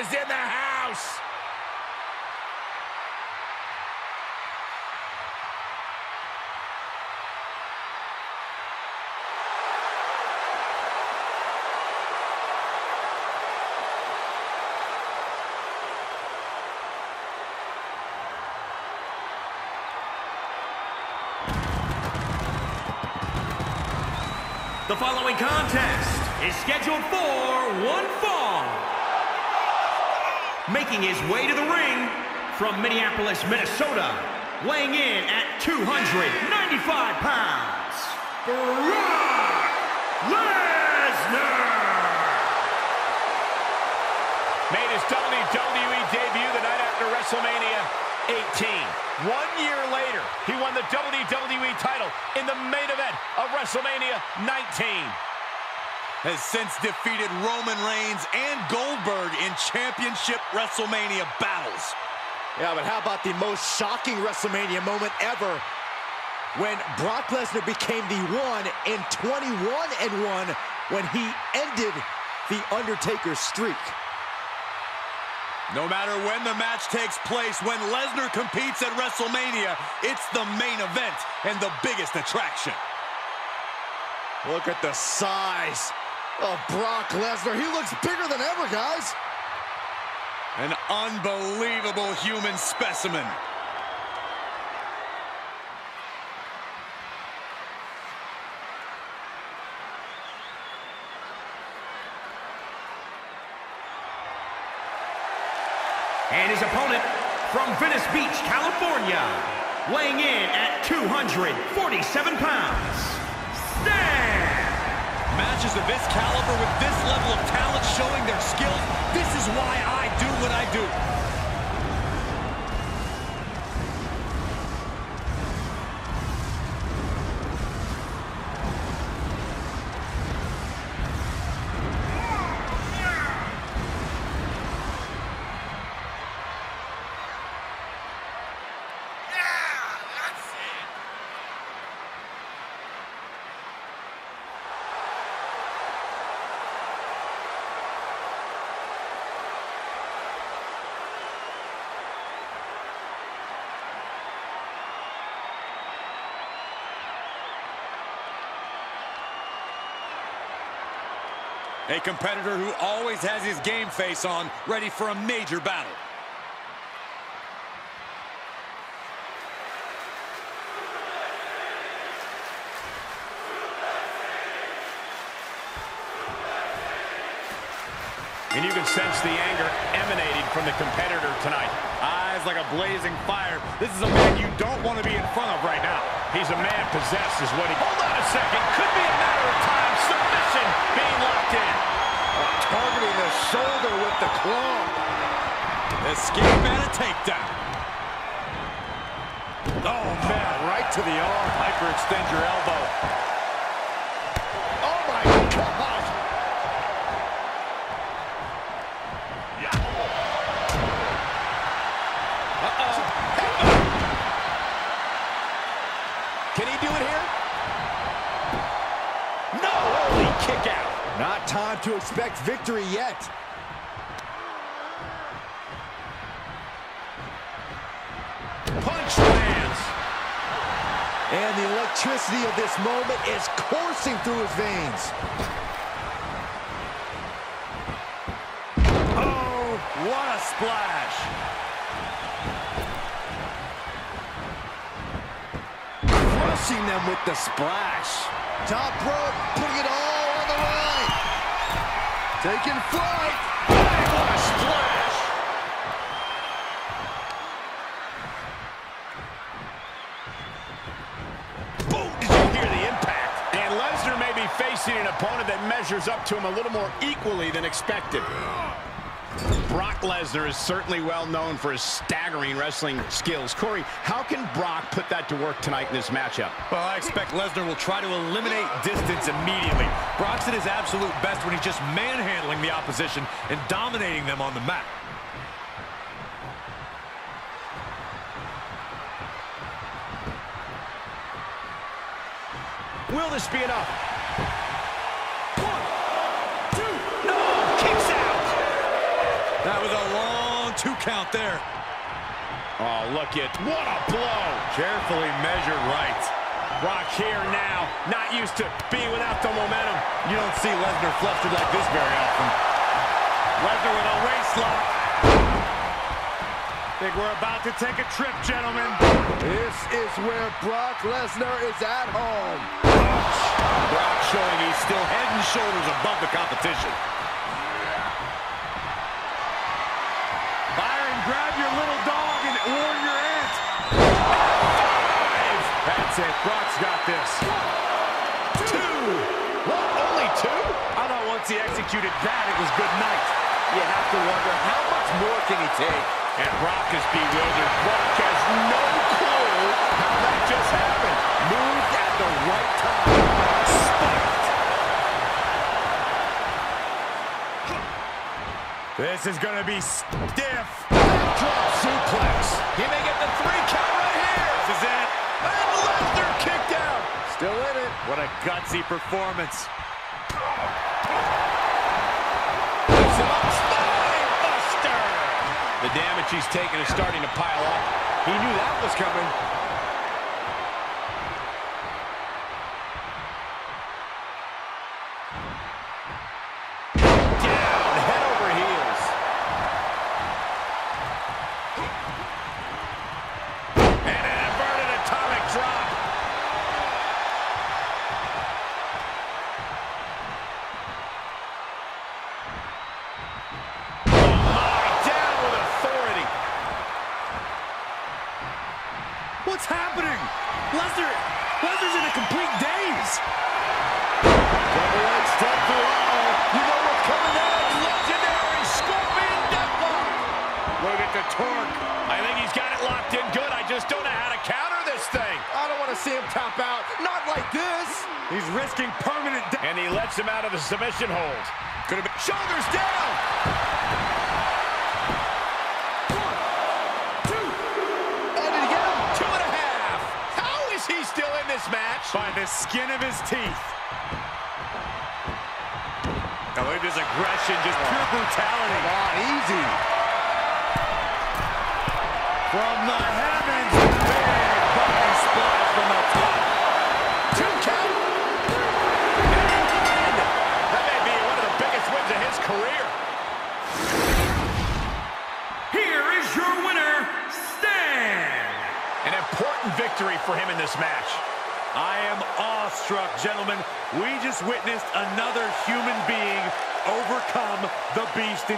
is in the house. The following contest is scheduled for one fall. Making his way to the ring from Minneapolis, Minnesota, weighing in at 295 pounds, Brock Lesnar! Made his WWE debut the night after WrestleMania 18. One year later, he won the WWE title in the main event of WrestleMania 19. Has since defeated Roman Reigns and Goldberg in championship WrestleMania battles. Yeah, but how about the most shocking WrestleMania moment ever when Brock Lesnar became the one in 21 and 1 when he ended the Undertaker's streak. No matter when the match takes place, when Lesnar competes at WrestleMania, it's the main event and the biggest attraction. Look at the size of Brock Lesnar. He looks bigger than ever, guys. An unbelievable human specimen. And his opponent from Venice Beach, California, weighing in at 247 pounds, with this level of talent showing their skills, this is why I do what I do. A competitor who always has his game face on, ready for a major battle. And you can sense the anger emanating from the competitor tonight. Eyes like a blazing fire. This is a man you don't want to be in front of right now. He's a man possessed is what he... Hold on a second. Could be a matter of time. Submission being locked in. Targeting the shoulder with the claw. Escape and a takedown. Oh, man. Right to the arm. Hyperextend your elbow. Oh, my God. Can he do it here? No! Holy kick out. Not time to expect victory yet. Lands. And the electricity of this moment is coursing through his veins. Oh, what a splash. Crushing them with the splash. Top rope, putting it all on the line. Taking flight. What a splash. Boom! Did you hear the impact? And Lesnar may be facing an opponent that measures up to him a little more equally than expected. Brock Lesnar is certainly well known for his staggering wrestling skills. Corey, how can Brock put that to work tonight in this matchup? Well, I expect Lesnar will try to eliminate distance immediately. Brock's at his absolute best when he's just manhandling the opposition and dominating them on the mat. Will this be enough? Count there. Oh, look at what a blow. Carefully measured right. Brock here now, not used to being without the momentum. You don't see Lesnar flustered like this very often. Lesnar with a waist lock. Think we're about to take a trip, gentlemen. This is where Brock Lesnar is at home. Brock showing he's still head and shoulders above the competition. Byron, grab your little dog and warn your aunt. That's it. Brock's got this. Two. What, only two? I thought once he executed that, it was good night. You have to wonder, how much more can he take? And Brock is bewildered. Brock has no clue how that just happened. Moved at the right time. Spiked. This is going to be stiff. Drop suplex. He may get the three count right here. This is it. And Lesnar kicked out. Still in it. What a gutsy performance. The damage he's taken is starting to pile up. He knew that was coming. Happening? Lesnar, Lesnar's in a complete daze. Double leg step through. Uh-oh. You know what's coming next. Legendary Scorpion Deathlock. Look at the torque. I think he's got it locked in good. I just don't know how to counter this thing. I don't want to see him tap out. Not like this. He's risking permanent damage. And he lets him out of the submission hold. Could have been shoulders down. By the skin of his teeth. Now look at this aggression, just oh. pure brutality. Come on, easy. From the heavens, big body splash from the top. Two count. And that may be one of the biggest wins of his career. Here is your winner, Sting. An important victory for him in this match. I am awestruck, gentlemen. We just witnessed another human being overcome the beast